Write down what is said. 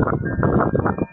何?